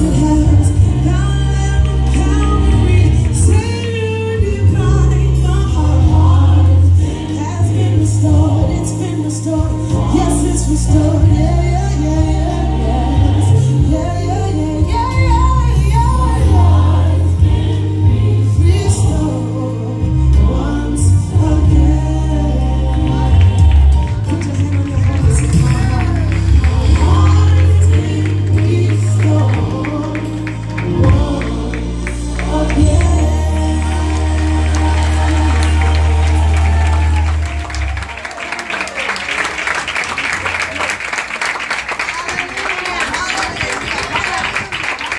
你看